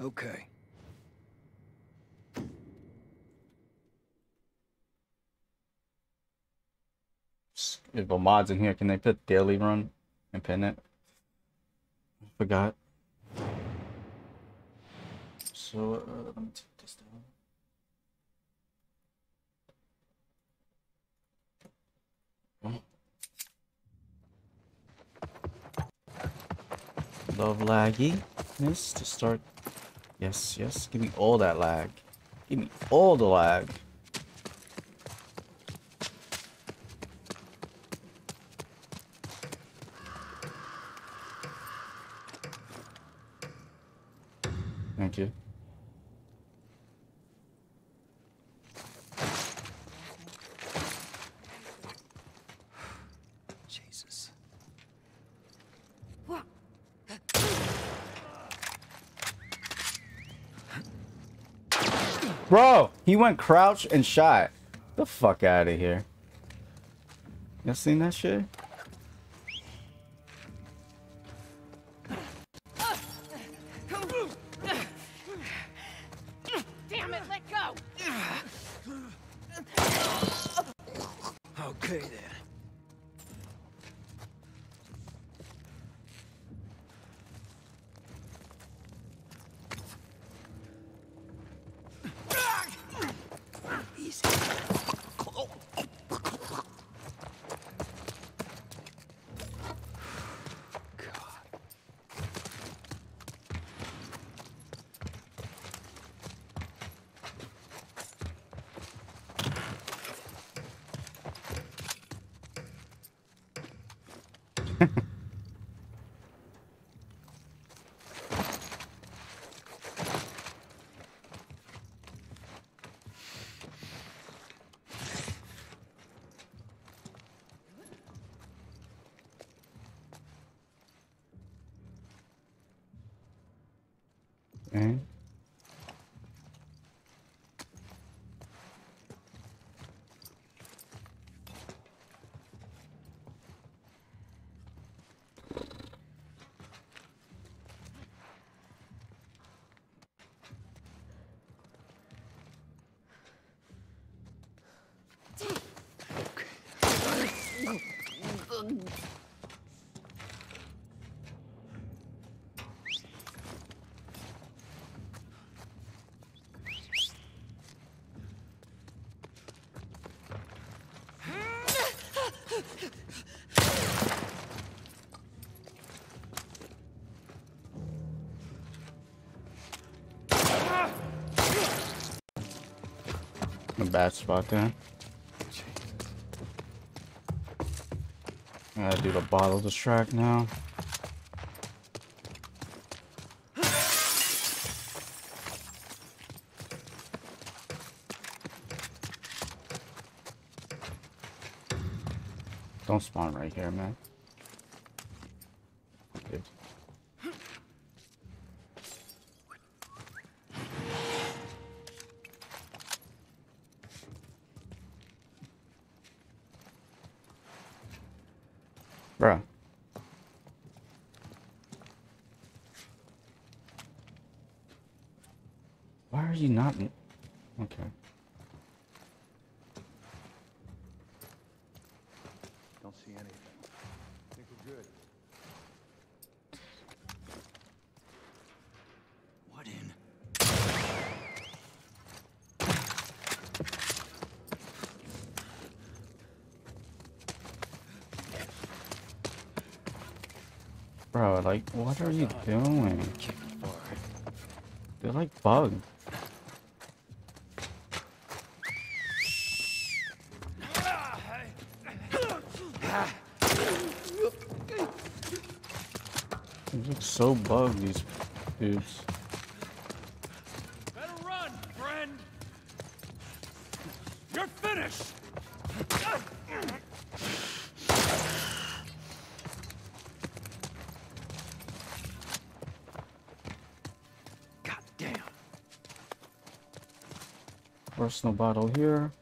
Okay. If a mod's in here, can they put daily run and pin it? Forgot. So, uh, let me take this down. Love lagginess to start. Yes, yes. Give me all that lag. Give me all the lag. Thank you. Jesus. Bro, he went crouch and shot. The fuck out of here. Y'all seen that shit? Bad spot there. Gotta do the bottle distract now. Don't spawn right here, man. Good. Bruh. Why are you not? Okay. Don't see anything. Think we're good. What in? Bro, like, what are you doing? They're like bugged. They look so bugged, these dudes. Better run, friend! You're finished! God damn. Personal bottle here.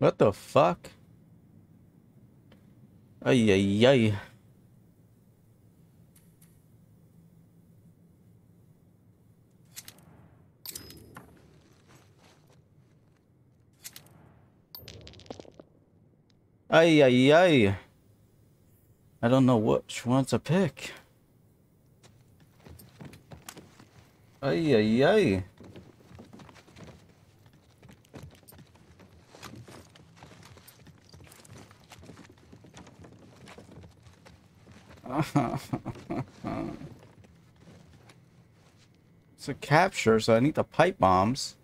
What the fuck? Ay, ay, ay. Ay, ay, ay. I don't know which one to pick. Ay, ay, ay. it's a capture, so I need the pipe bombs.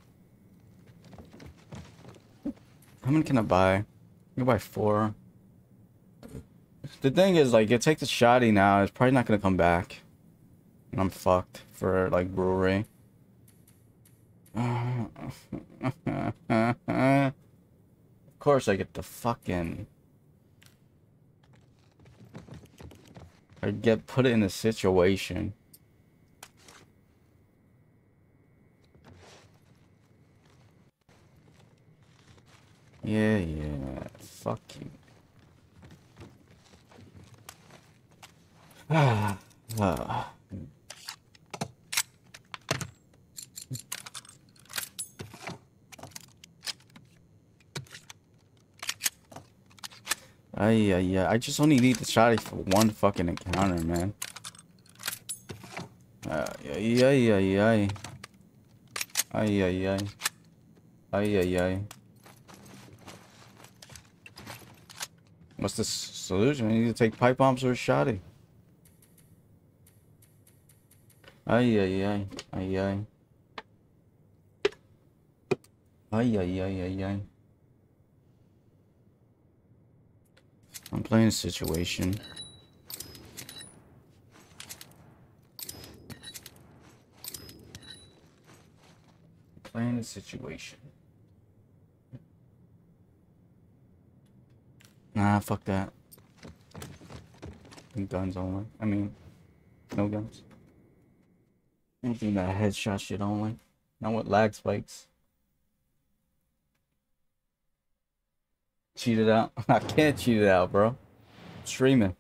How many can I buy? I can buy four. The thing is, like, it takes a shotty now. It's probably not gonna come back. And I'm fucked for, like, brewery. of course I get the fucking... I get put in a situation. Yeah, yeah. Fuck you. Ah, ah. Ay, ay, ay. I just only need the shotty for one fucking encounter, man. Ay, ay, ay, ay. Ay, ay, ay. Ay, ay, ay. What's the solution? I need to take pipe bombs or a shotty. Ay, ay, ay. Ay, ay. Ay, ay, ay, ay, ay. I'm playing a situation. Playing a situation. Nah, fuck that. Guns only. I mean, no guns. Anything that headshot shit only. Not with lag spikes. Cheat it out. I can't cheat it out, bro. streaming.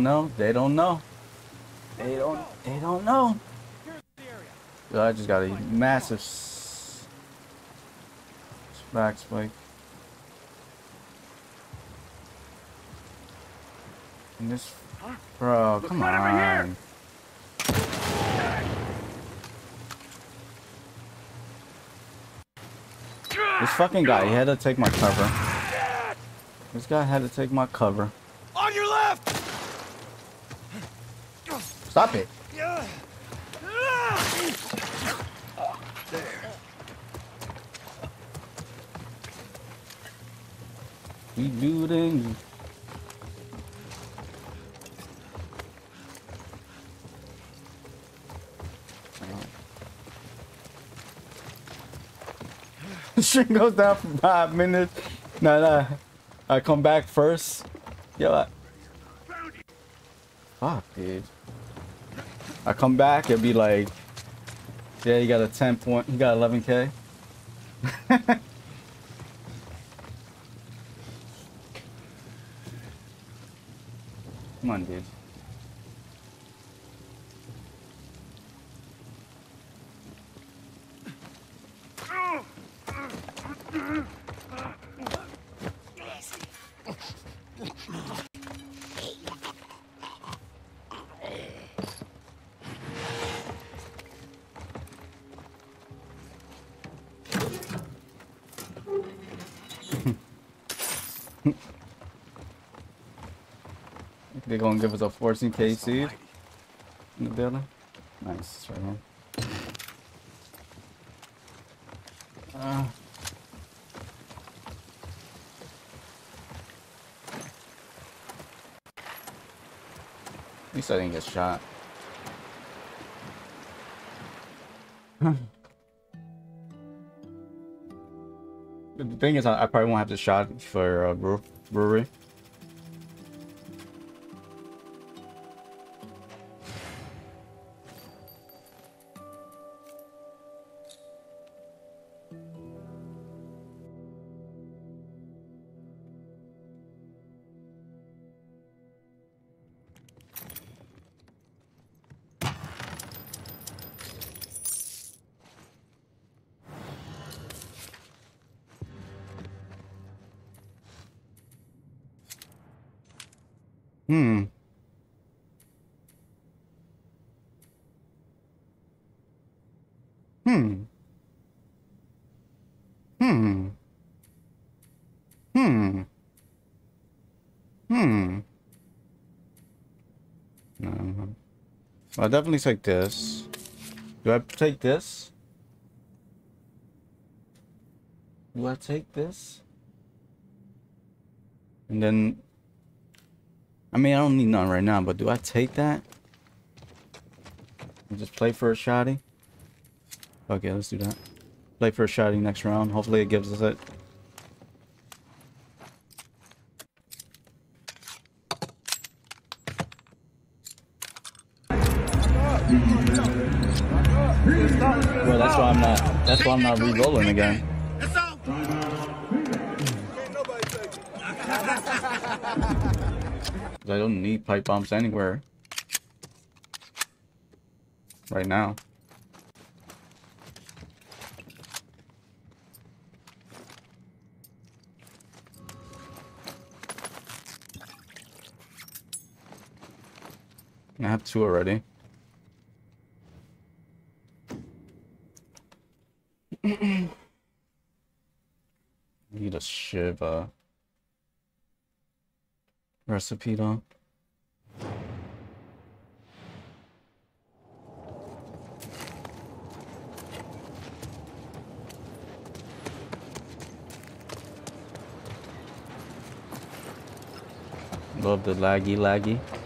Don't know. They don't know. They don't. They don't know. Yo, I just got a massive back spike. And this, bro, come right over here. on. This fucking guy, he had to take my cover. This guy had to take my cover. On your left! Stop it. Rebuilding. String goes down for five minutes. Nah, uh, nah. I come back first. Yo, I... Fuck, dude. I come back, it'd be like, yeah, you got a 10 point, you got 11k. Come on, dude. Gonna give us a 14k seed in the building. Nice, right here. Uh, at least I didn't get shot. the thing is, I, I probably won't have the shot for uh, brewery. Hmm. Hmm. Hmm. Hmm. Hmm. No. I'll definitely take this. Do I take this? Do I take this? And then I mean, I don't need none right now, but do I take that? And just play for a shotty? Okay, let's do that. Play for a shotty next round. Hopefully it gives us it. Well, that's why I'm not. That's why I'm not re-rolling again. I don't need pipe bombs anywhere. Right now. I have two already. Need a Shiva recipe though. Love the laggy laggy.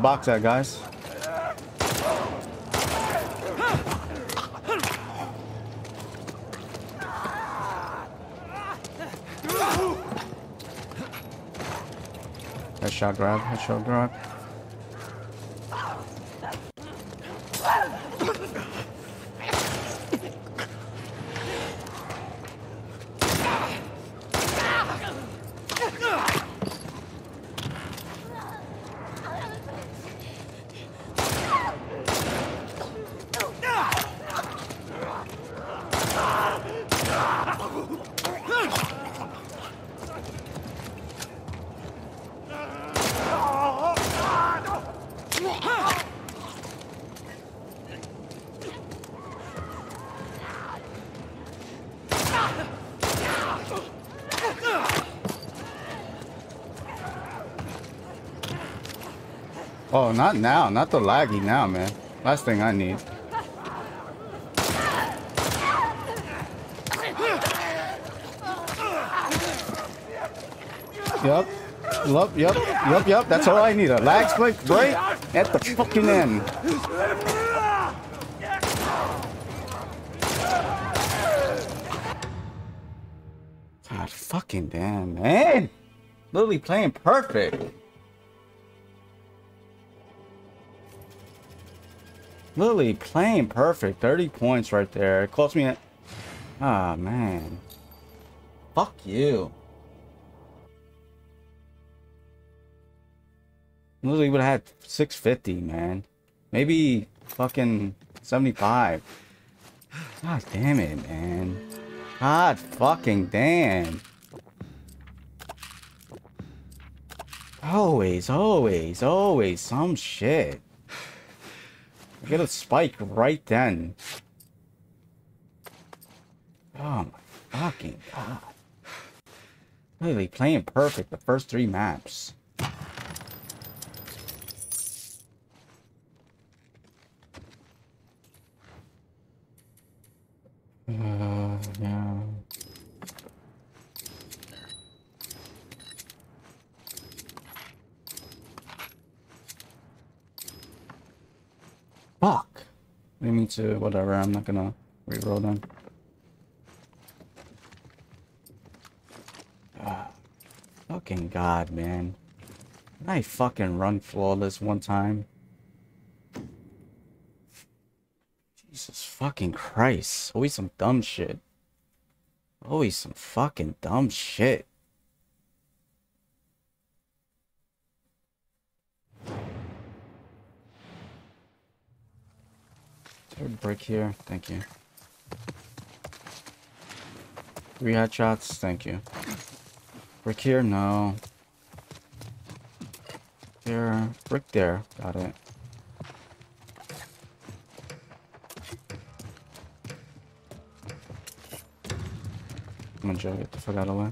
Box at, guys. Headshot grab, headshot grab. Oh, not now. Not the laggy now, man. Last thing I need. Yup. Yup, yup, yup, yup. That's all I need. A lag spike break at the fucking end. God fucking damn, man. Literally playing perfect. Literally playing perfect. 30 points right there. It cost me a... Ah, man. Fuck you. Literally would have had 650, man. Maybe fucking 75. God damn it, man. God fucking damn. Always, always, always some shit. Get a spike right then. Oh my fucking god. Literally playing perfect the first three maps. Uh, yeah. Fuck. Leave me to whatever. I'm not gonna reroll them. Ah, fucking god, man. I fucking run flawless one time? Jesus fucking Christ. Always some dumb shit. Always some fucking dumb shit. Brick here. Thank you. Three headshots. Thank you. Brick here? No. There. Brick there. Got it. I'm gonna jug it the fuck out of the way.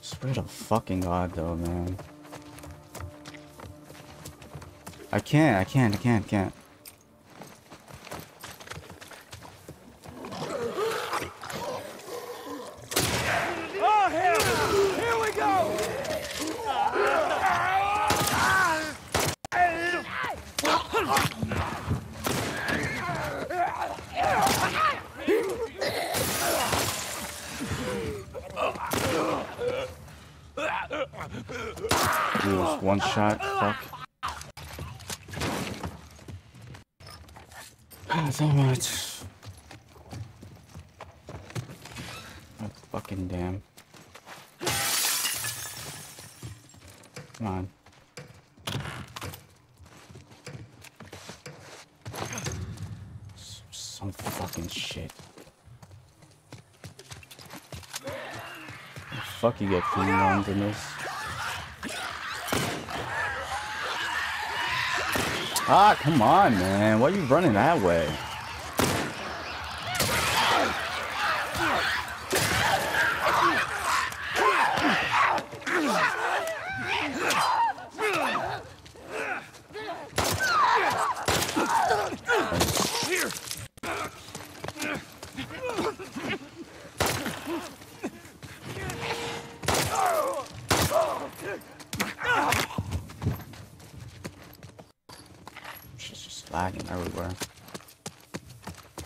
Swear to fucking god though, man. I can't, I can't, I can't, can't. Oh, hell! Here we go! Ooh, one shot. Fuck. God so much. Oh, fucking damn. Come on. S- Some fucking shit. Fuck you get clean runs in this. Ah, come on, man. Why are you running that way? Shit's just lagging everywhere.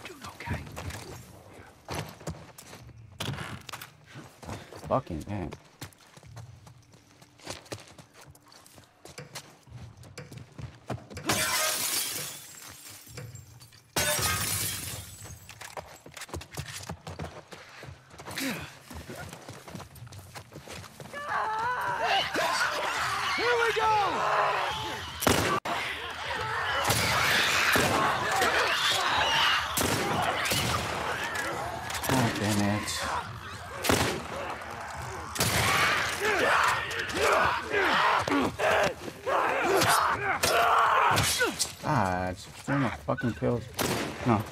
Doing okay. Fucking damn. Here we go! God damn it. Ah, it's throwing my fucking kills. No.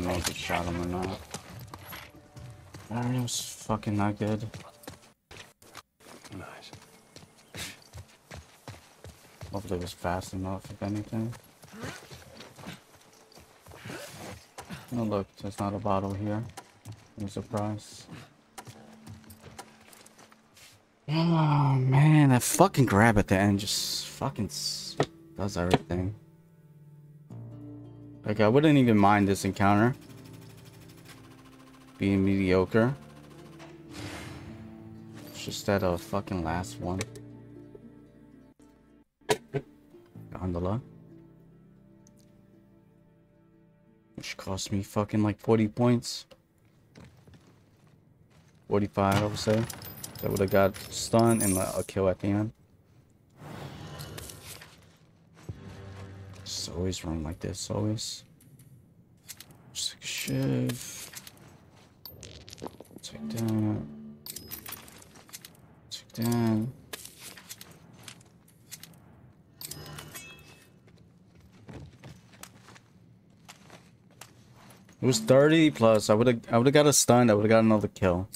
know if it shot him or not. That was fucking not good. Nice. Hopefully it was fast enough, if anything. Oh look, there's not a bottle here. I'm surprised. Oh man, that fucking grab at the end just fucking does everything. Like I wouldn't even mind this encounter being mediocre. It's just that uh fucking last one. Gondola. Which cost me fucking like 40 points. 45, I would say. That would have got stun and a kill at the end. Just always run like this, always. Just a shiv. Take that. Take that. It was 30 plus. I would have I would have got a stun. I would have got another kill.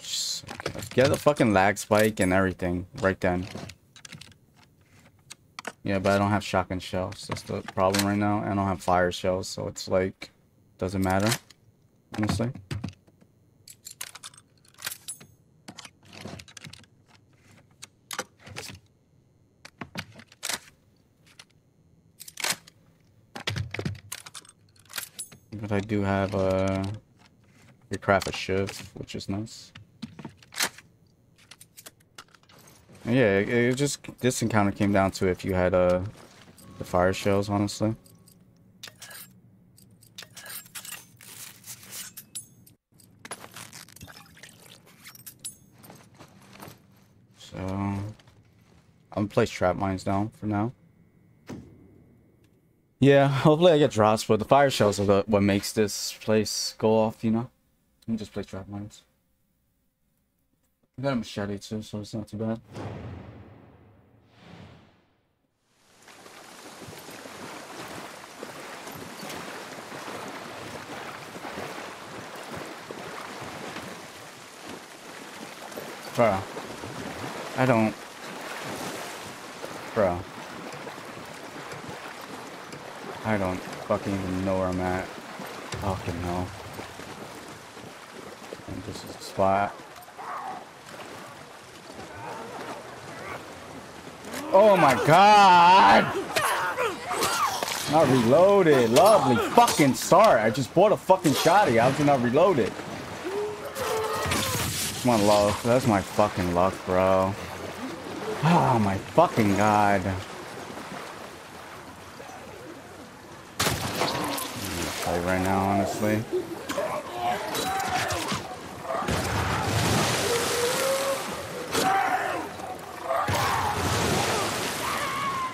Just- okay, Get the fucking lag spike and everything right then. Yeah, but I don't have shotgun shells. That's the problem right now. I don't have fire shells, so it's like doesn't matter. Honestly. But I do have uh, your craft a shiv, which is nice. And Yeah, it, it just this encounter came down to if you had uh the fire shells, honestly. So I'm gonna place trap mines down for now. Yeah, hopefully I get drops, but the fire shells are the, what makes this place go off, you know? Let me just place trap mines. I got a machete too, so it's not too bad. Bro. I don't... Bro. I don't fucking even know where I'm at. Fucking hell. And this is the spot. Oh my god! Not reloaded. Lovely fucking start. I just bought a fucking shotty. How did you not reload it? That's my. That's my fucking luck, bro. Oh my fucking god. Play right now, honestly.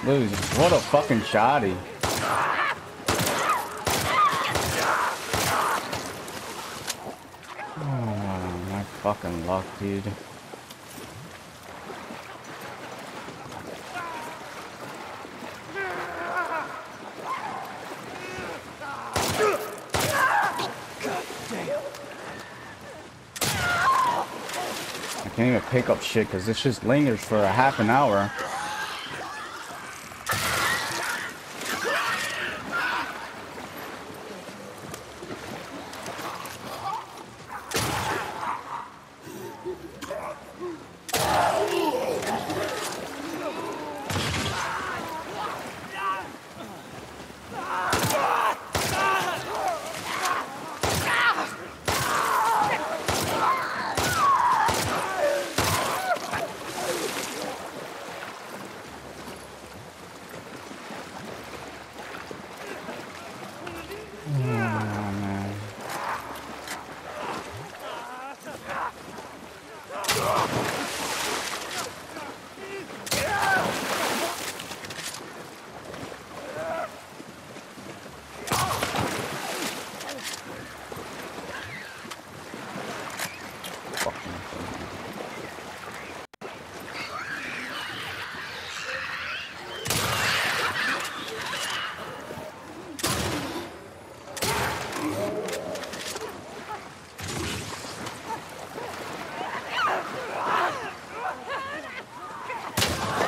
Dude, what a fucking shotty. Oh, my fucking luck, dude. I can't even pick up shit because this just lingers for a half an hour.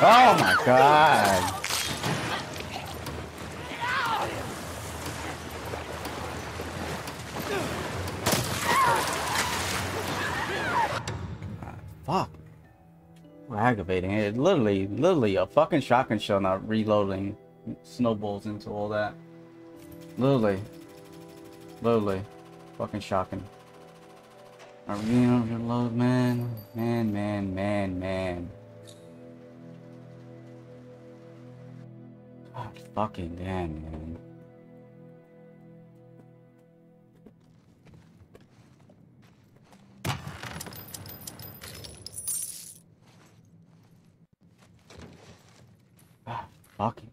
Oh my god. Fuck. We're aggravating it. Literally, literally a fucking shotgun shell not reloading snowballs into all that. Literally. Literally. Fucking shocking. Are we on your load, man? Man, man, man, man. Fucking damn, man. Ah, fucking.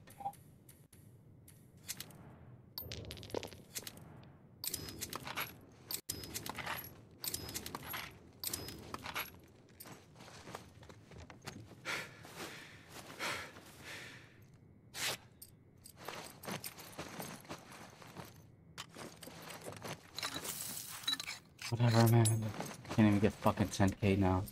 Whatever, man. Can't even get fucking 10k now.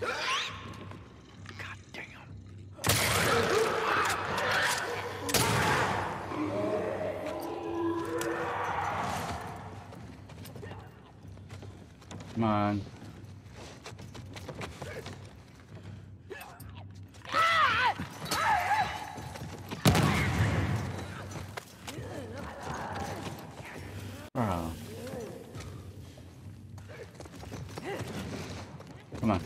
God damn. Come on. Bro. Come on.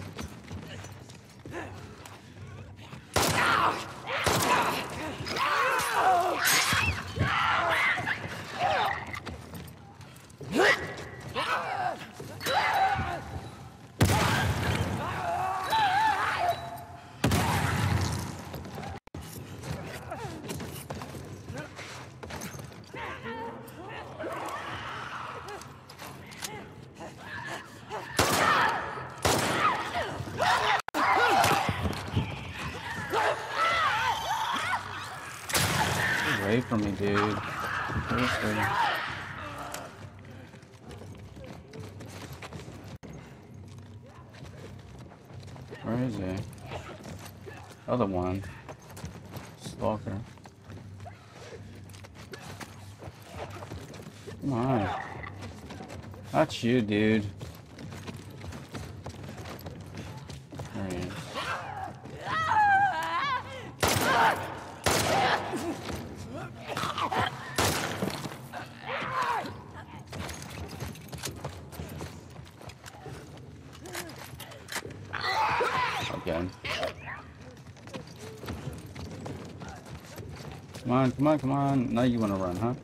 Get away from me, dude. Seriously. Where is he? Other one. Stalker. Come on. That's you, dude. There he is. Again. Come on, come on, come on. Now you want to run, huh?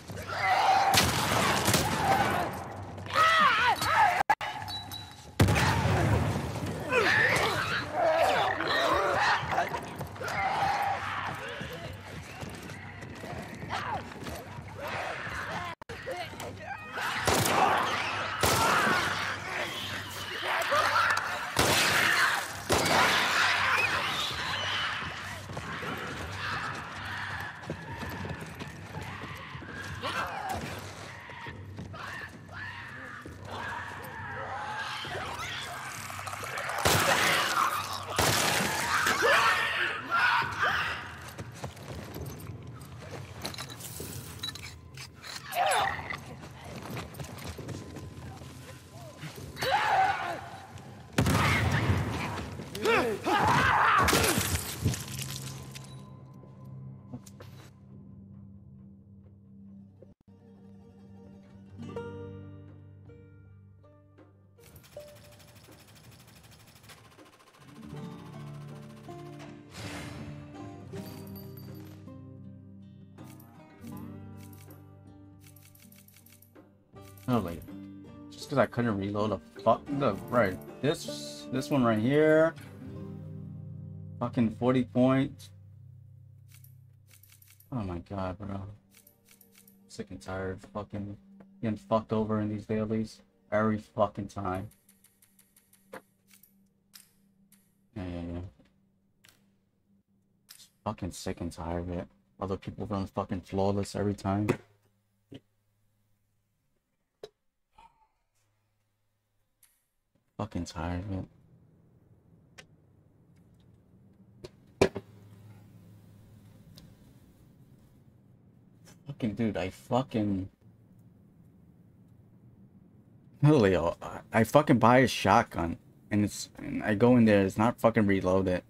Oh, like, just because I couldn't reload a fuck. Look, right. This, this one right here. Fucking 40 points. Oh my god, bro. Sick and tired of fucking getting fucked over in these dailies. Every fucking time. Yeah, yeah, yeah. Fucking sick and tired of it. Other people run fucking flawless every time. Fucking tired of it. Fucking dude, I fucking Literally, I I fucking buy a shotgun and it's and I go in there, it's not fucking reloaded.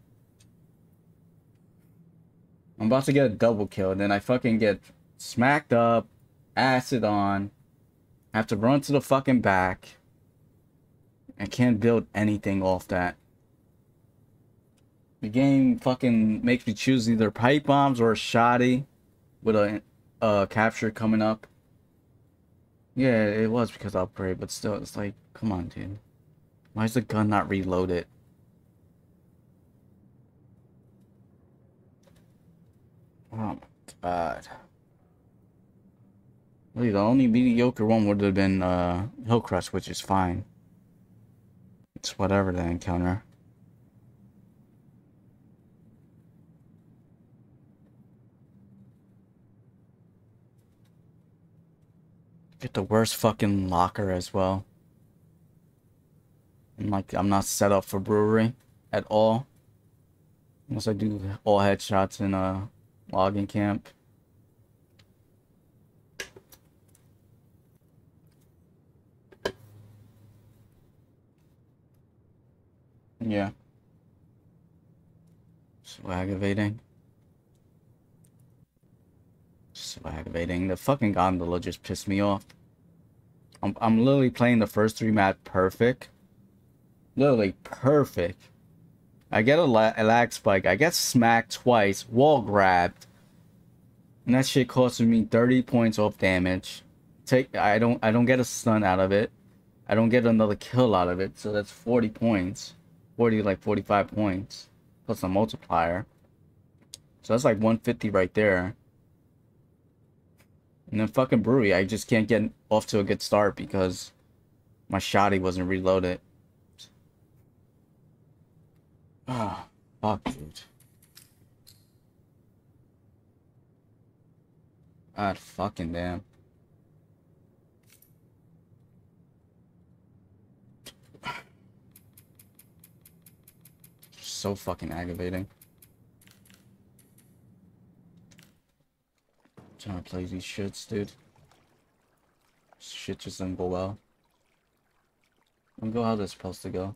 I'm about to get a double kill, then I fucking get smacked up, acid on, have to run to the fucking back. I can't build anything off that. The game fucking makes me choose either pipe bombs or a shotty with a uh, capture coming up. Yeah, it was because I'll pray, but still, it's like, come on, dude. Why is the gun not reloaded? Oh my god. Really, the only mediocre one would have been uh, Hillcrest, which is fine. It's whatever the encounter. Get the worst fucking locker as well. I'm like, I'm not set up for brewery at all. Unless I do all headshots in a logging camp. Yeah. Swagavating. Swagavating. The fucking gondola just pissed me off. I'm, I'm literally playing the first three map perfect. Literally perfect. I get a, la a lag spike. I get smacked twice. Wall grabbed. And that shit costing me 30 points off damage. Take I don't I don't get a stun out of it. I don't get another kill out of it. So that's 40 points. 40 like 45 points. Plus a multiplier. So that's like 150 right there. And then fucking brewery, I just can't get off to a good start because my shotty wasn't reloaded. Ah, oh, fuck, dude. God fucking damn. So fucking aggravating. Trying to play these shits, dude. Shit just doesn't go well. Don't go how they're supposed to go.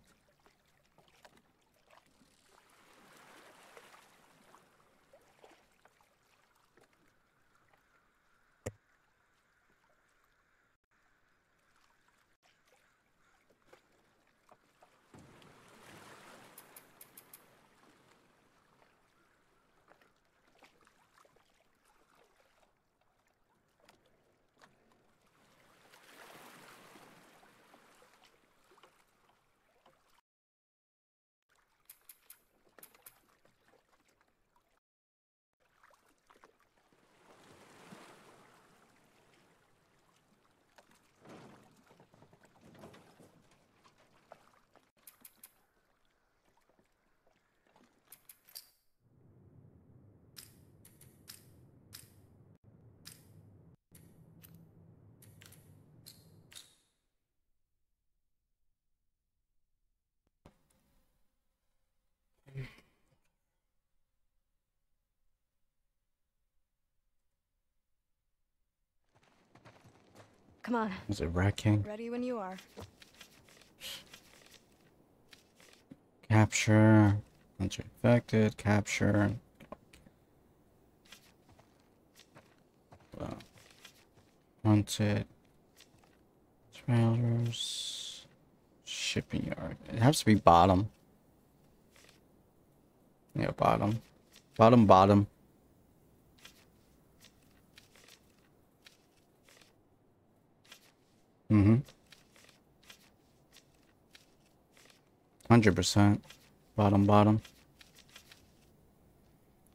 Come on. Is it Rat King? Ready when you are. Capture. Bunch infected. Capture. Well, Hunted. Trailers. Shipping yard. It has to be bottom. Yeah, bottom. Bottom, bottom. Mm-hmm. Hundred percent. Bottom, bottom.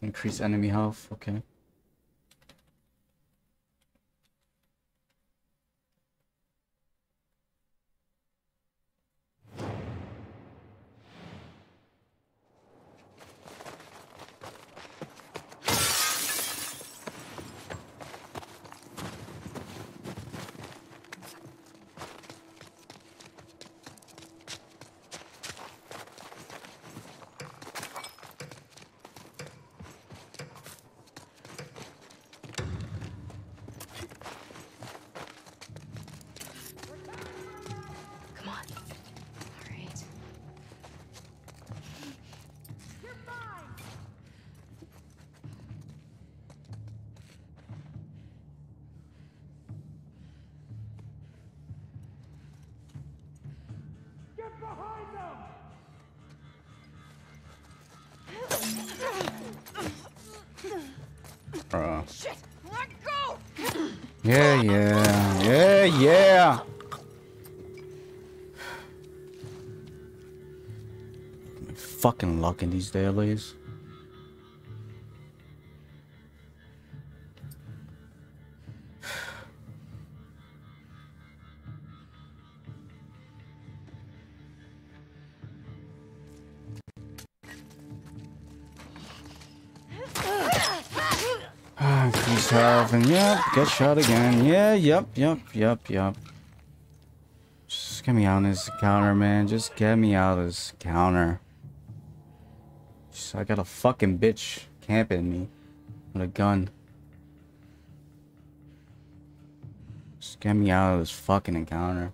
Increase enemy health. Okay. Shit! Let go! Yeah, yeah, yeah, yeah. Fucking luck in these dailies. Get shot again. Yeah, yep, yep, yep, yep. Just get me out of this counter, man. Just get me out of this counter. Just- I got a fucking bitch camping me with a gun. Just get me out of this fucking encounter.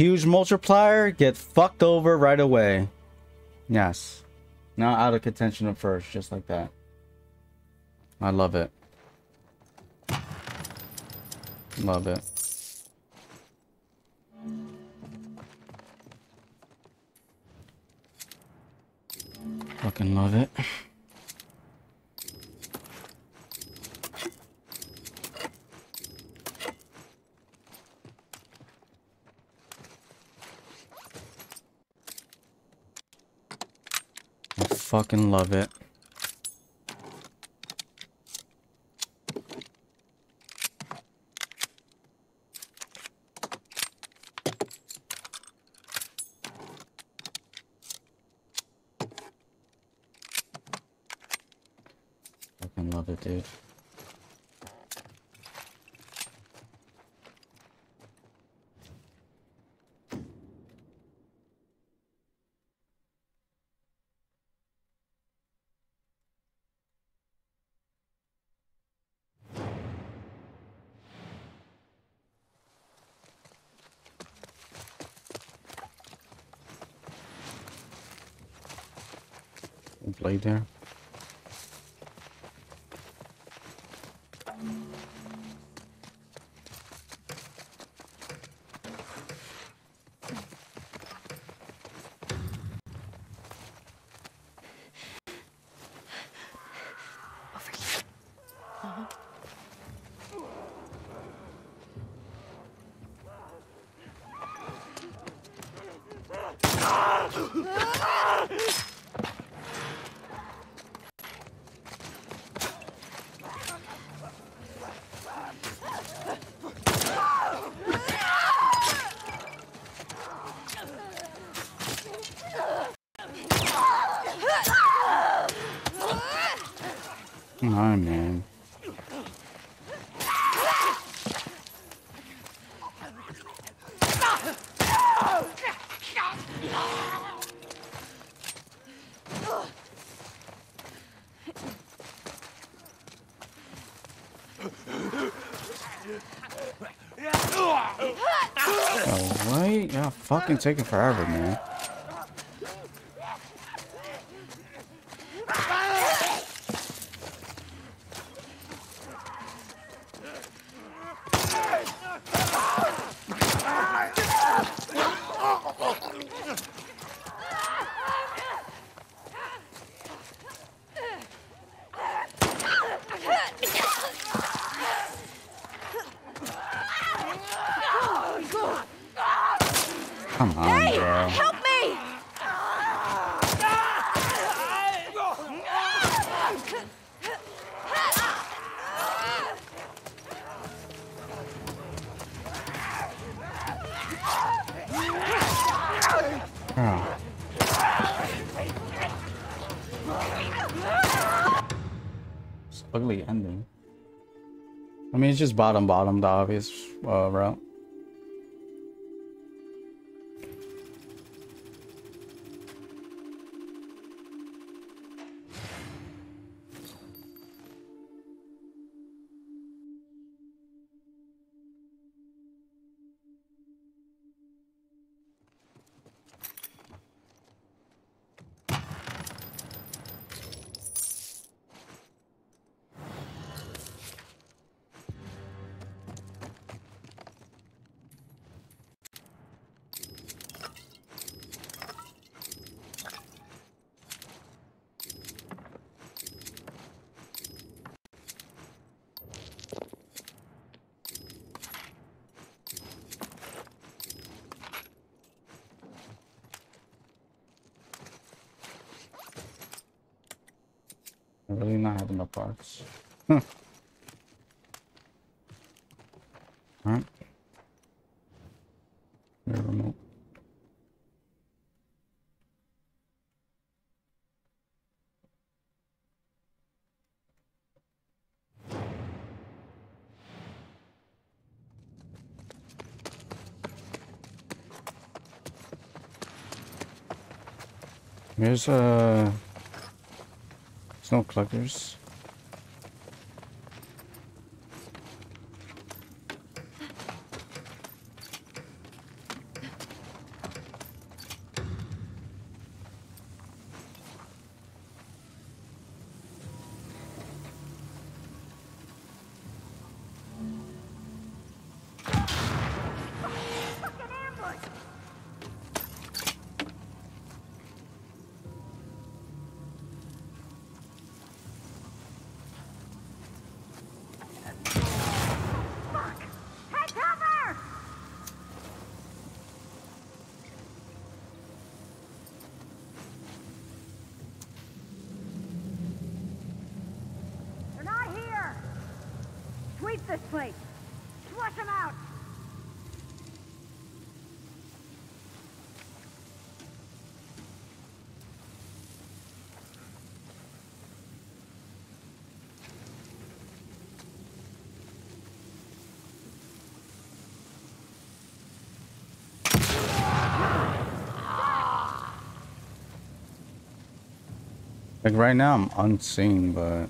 Huge multiplier, get fucked over right away. Yes. Now out of contention at first, just like that. I love it. Love it. Fucking love it. I fucking love it. Fucking love it, dude. Blade there. Over here. Come on, man. Oh, wait. Yeah, fucking taking forever, man. Bottom, bottom, the obvious uh, route. Really not have enough parts. Huh. Alright. Your remote. There's uh snow collectors. Sweep this place! Flush them out! Like right now I'm unseen, but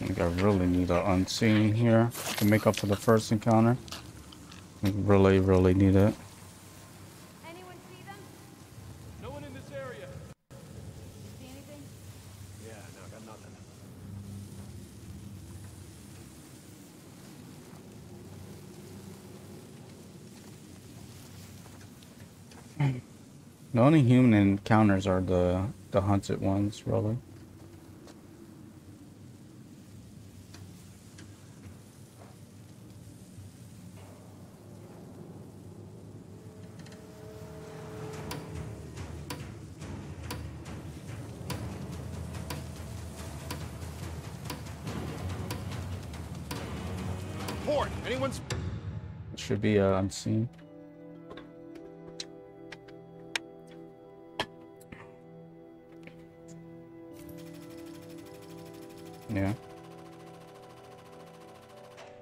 I think I really need an unseen here to make up for the first encounter. I really, really need it. Anyone see them? No one in this area. See anything? Yeah, no, I got nothing. The only human encounters are the the hunted ones, really. Be uh, unseen. Yeah.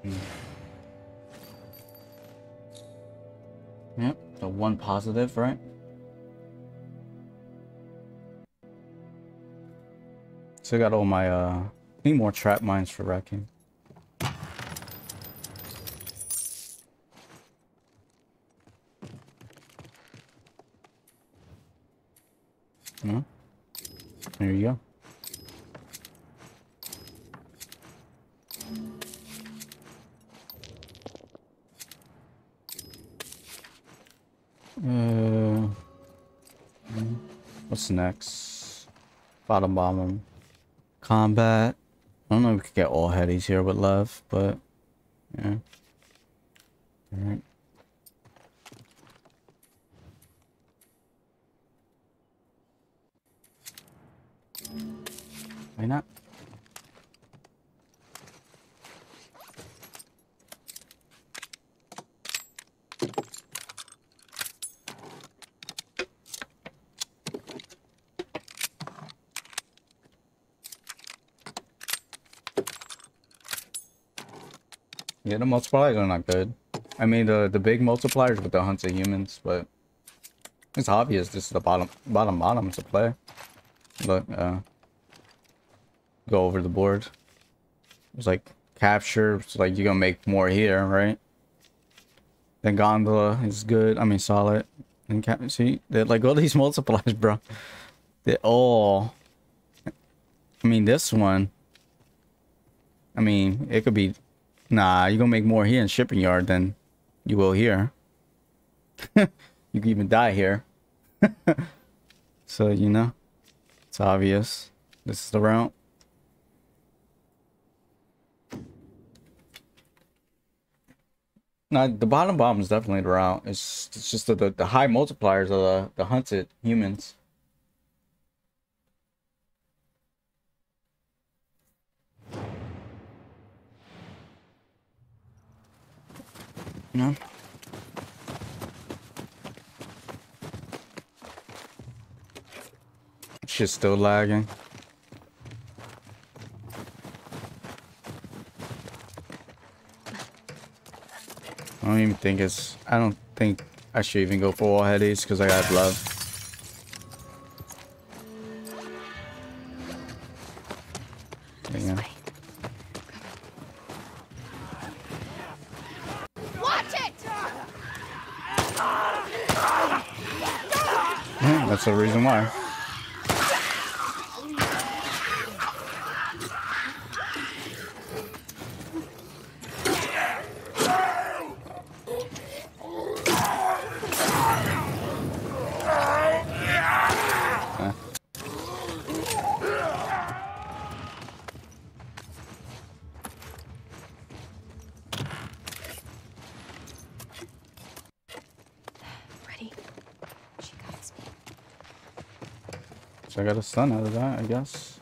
Hmm. Yep, the one positive, right? Still got all my, uh, need more trap mines for wrecking. No? There you go. Uh, hmm, what's next? Bottom bomb. Combat. I don't know if we could get all headies here with love, but yeah. Alright. Why not? Yeah, the multipliers are not good. I mean, the the big multipliers with the hunts of humans, but it's obvious this is the bottom bottom bottom to play. Look, uh, go over the board. It's like capture. It's like you're gonna make more here, right? Then gondola is good. I mean, solid. And cap see, they like all these multipliers, bro. They all. I mean, this one. I mean, it could be. Nah, you're gonna make more here in shipping yard than you will here. you could even die here. so you know, it's obvious. This is the route. No, the bottom bomb is definitely the route. It's it's just the the, the high multipliers of the the hunted humans. You? Shit's still lagging. I don't even think it's. I don't think I should even go for all headies because I got blood. Yeah. Watch it! Yeah, that's the reason why. Huh. Ready? She guides me. So I got a stun out of that, I guess.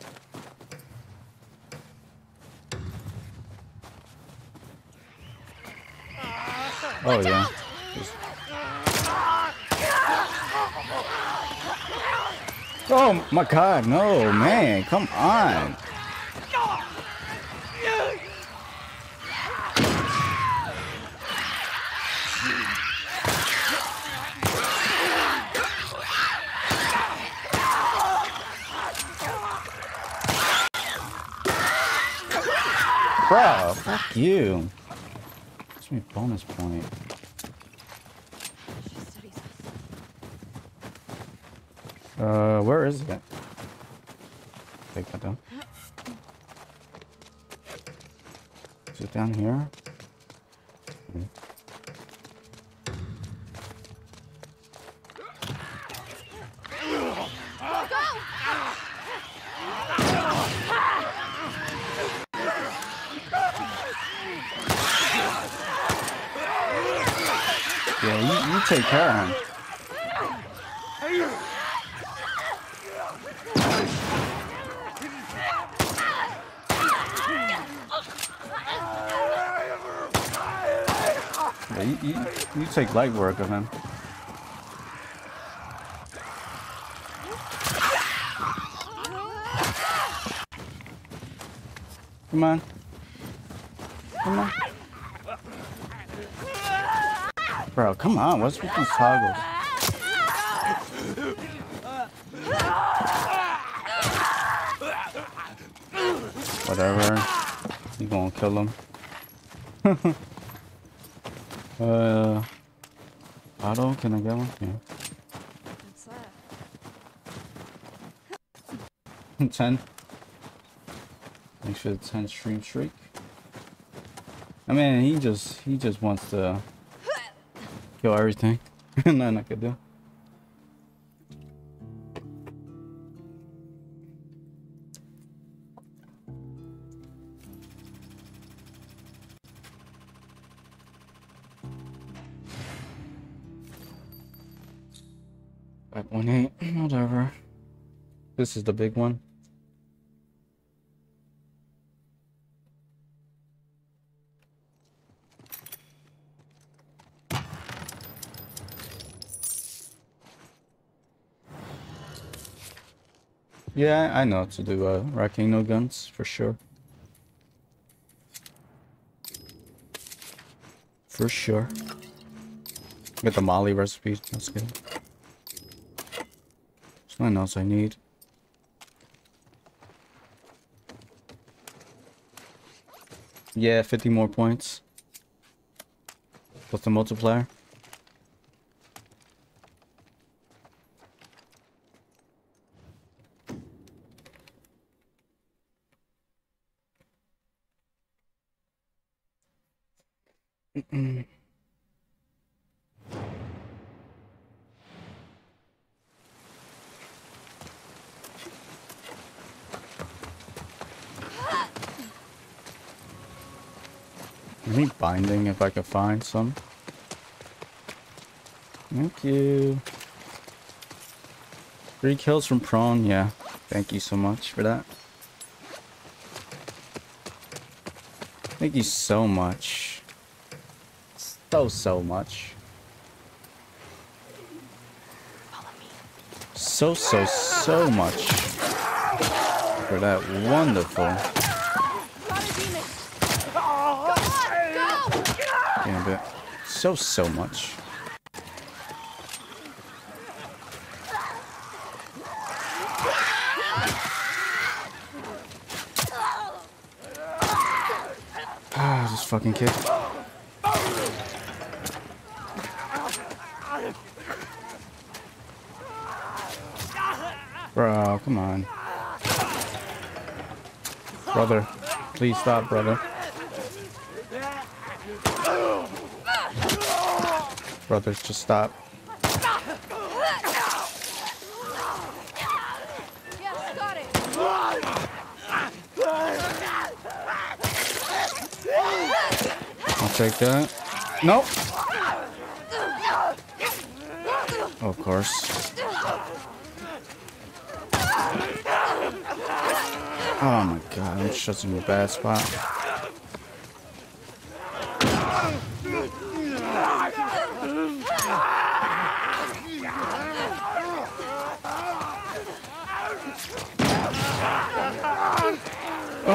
Oh yeah. Just- Oh my god, no man, come on. Bro, fuck you. Gives me a bonus point. She studies us. Uh, where is it? Take that down. Is it down here? Hmm. Yeah, you, you take care. Yeah, you, you, you take light work of him. Come on. Come on. Bro, come on. What's with these toggles? Whatever. You gonna kill him. uh, Otto, can I get one? Yeah. What's that? 10. Make sure the 10 stream streak. I mean, he just, he just wants to kill everything. Nothing I could do. Five point eight, whatever. This is the big one. Yeah, I know to do uh, racking no guns for sure. For sure. Get the Molly recipe. That's good. There's nothing else I need. Yeah, 50 more points. Plus the multiplier. If I can find some. Thank you. Three kills from prone, yeah. Thank you so much for that. Thank you so much. So, so much. So, so, so much. For that wonderful. Got a demon. Go! Go! Damn it. So, so much. Ah, this fucking kid. Bro, come on. Brother, please stop, brother. Brothers, just stop. I'll take that. Nope. Oh, of course. Oh my god, I'm just in a bad spot.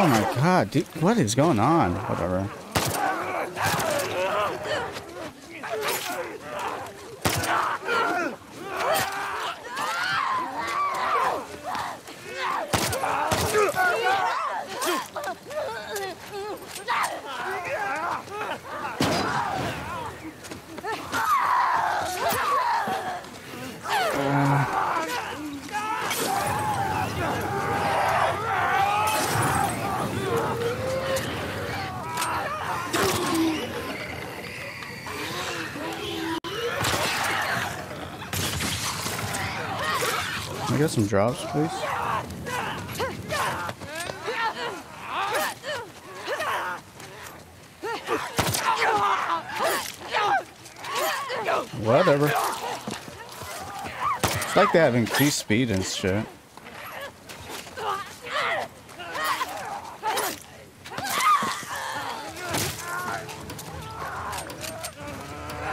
Oh my god, dude, what is going on? Whatever. Some drops, please? Whatever. It's like they have increased speed and shit.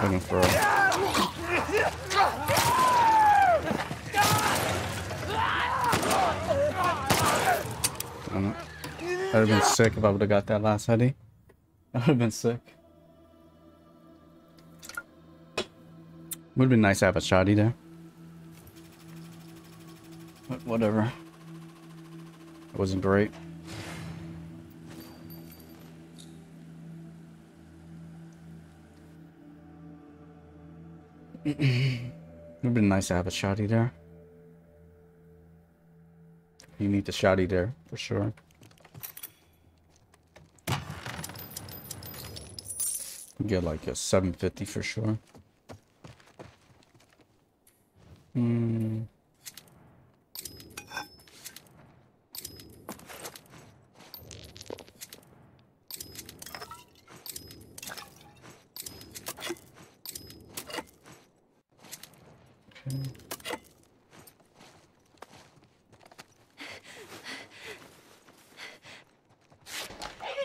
Looking for a... I'd have been sick if I would have got that last heady. I would have been sick. Would have been nice to have a shotty there. But whatever. It wasn't great. Would have been nice to have a shotty there. You need the shotty there for sure. Get like a 750 for sure. Hmm.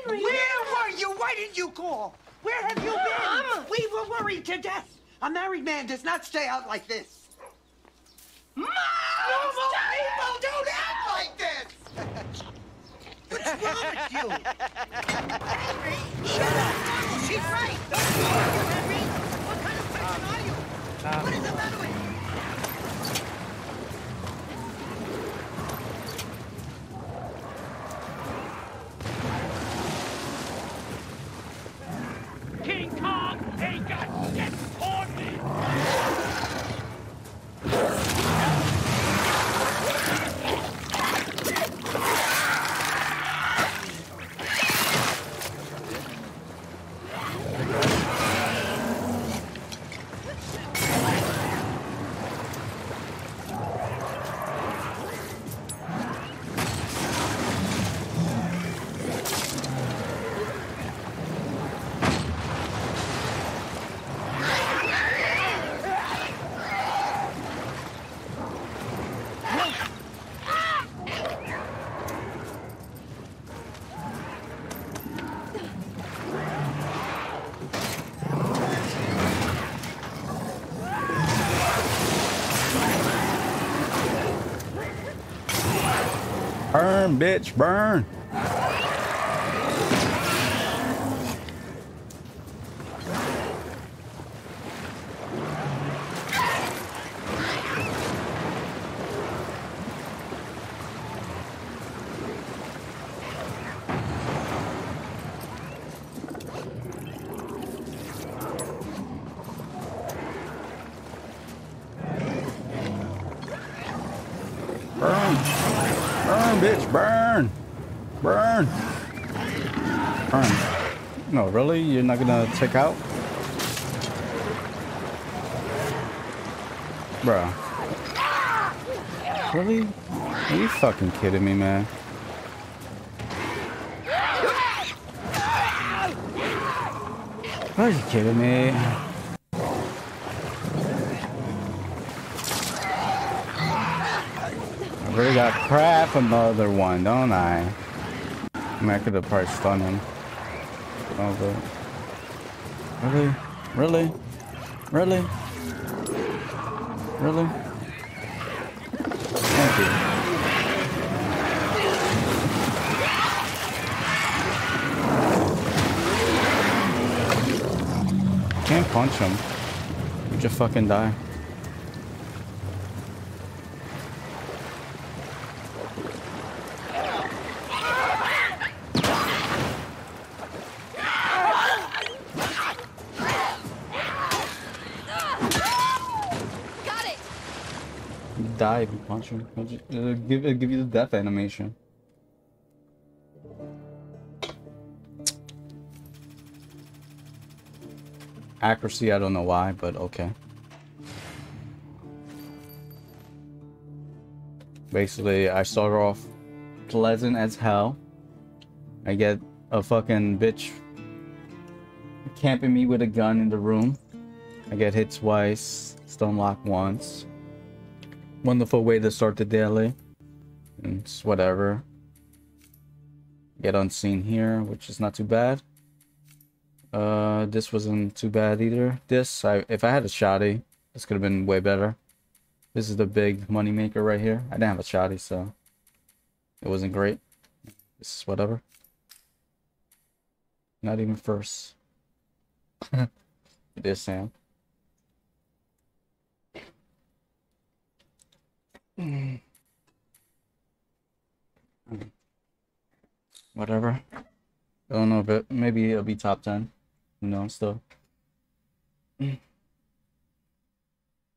Where were you? Why did you call? Where have you been? We were worried to death. A married man does not stay out like this. Burn, bitch, burn. Not gonna check out? Bro. Really? Are you fucking kidding me, man? Are you kidding me? I really got crap another one, don't I? I mean, I could have probably stunned him. Oh, but... Really? Really? Really? Really? Thank you. Can't punch him. You just fucking die. Got it. You die if you punch him. It'll uh, give, it'll give you the death animation. Accuracy, I don't know why, but okay. Basically, I start off pleasant as hell. I get a fucking bitch camping me with a gun in the room. I get hit twice, stone lock once. Wonderful way to start the daily. It's whatever. Get unseen here, which is not too bad. Uh, this wasn't too bad either. This, I if I had a shotty, this could have been way better. This is the big money maker right here. I didn't have a shotty, so it wasn't great. This is whatever. Not even first. This is Sam. Whatever. I don't know it maybe it'll be top ten. Who knows though.